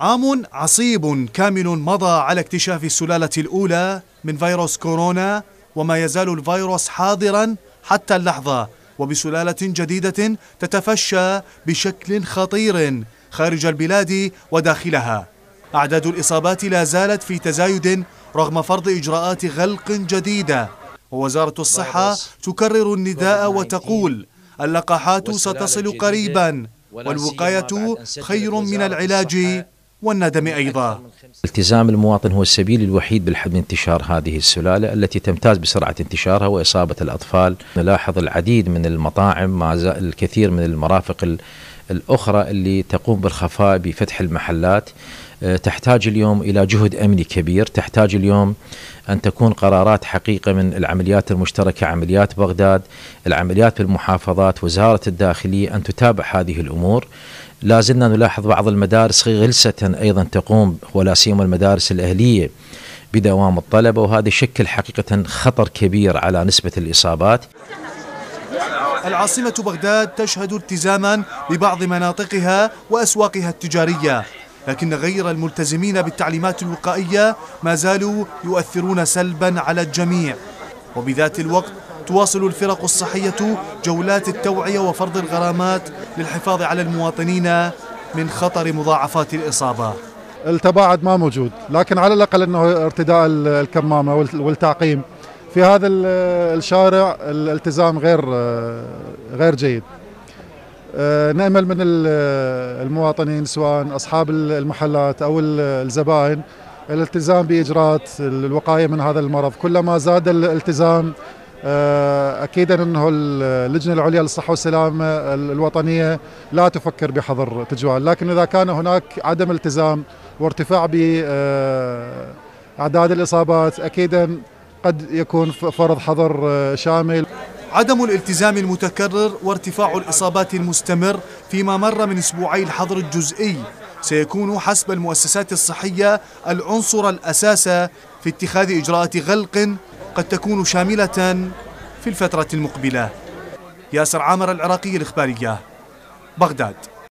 عام عصيب كامل مضى على اكتشاف السلالة الأولى من فيروس كورونا وما يزال الفيروس حاضرا حتى اللحظة وبسلالة جديدة تتفشى بشكل خطير خارج البلاد وداخلها. أعداد الإصابات لا زالت في تزايد رغم فرض إجراءات غلق جديدة. ووزارة الصحة تكرر النداء وتقول اللقاحات ستصل قريبا والوقاية خير من العلاج والندم أيضا. التزام المواطن هو السبيل الوحيد بالحد من انتشار هذه السلالة التي تمتاز بسرعة انتشارها وإصابة الأطفال. نلاحظ العديد من المطاعم مع الكثير من المرافق الأخرى اللي تقوم بالخفاء بفتح المحلات. آه، تحتاج اليوم إلى جهد أمني كبير. تحتاج اليوم أن تكون قرارات حقيقة من العمليات المشتركة عمليات بغداد العمليات بالمحافظات وزارة الداخلية أن تتابع هذه الأمور. لا زلنا نلاحظ بعض المدارس غلسة أيضا تقوم ولا سيما المدارس الأهلية بدوام الطلبة وهذا يشكل حقيقة خطر كبير على نسبة الإصابات. العاصمة بغداد تشهد التزاما ببعض مناطقها وأسواقها التجارية لكن غير الملتزمين بالتعليمات الوقائية ما زالوا يؤثرون سلبا على الجميع. وبذات الوقت تواصل الفرق الصحية جولات التوعية وفرض الغرامات للحفاظ على المواطنين من خطر مضاعفات الإصابة. التباعد ما موجود لكن على الأقل أنه ارتداء الكمامة والتعقيم. في هذا الشارع الالتزام غير غير جيد. آه، نأمل من المواطنين سواء أصحاب المحلات أو الزبائن الالتزام بإجراءات الوقاية من هذا المرض. كلما زاد الالتزام آه، اكيدا انه اللجنة العليا للصحة والسلامه الوطنية لا تفكر بحظر تجوال. لكن إذا كان هناك عدم التزام وارتفاع باعداد آه، الإصابات اكيدا قد يكون فرض حظر شامل. عدم الالتزام المتكرر وارتفاع الإصابات المستمر فيما مر من أسبوعي الحظر الجزئي. سيكون حسب المؤسسات الصحية العنصر الأساس في اتخاذ إجراءات غلق قد تكون شاملة في الفترة المقبلة. ياسر عامر العراقي الإخبارية بغداد.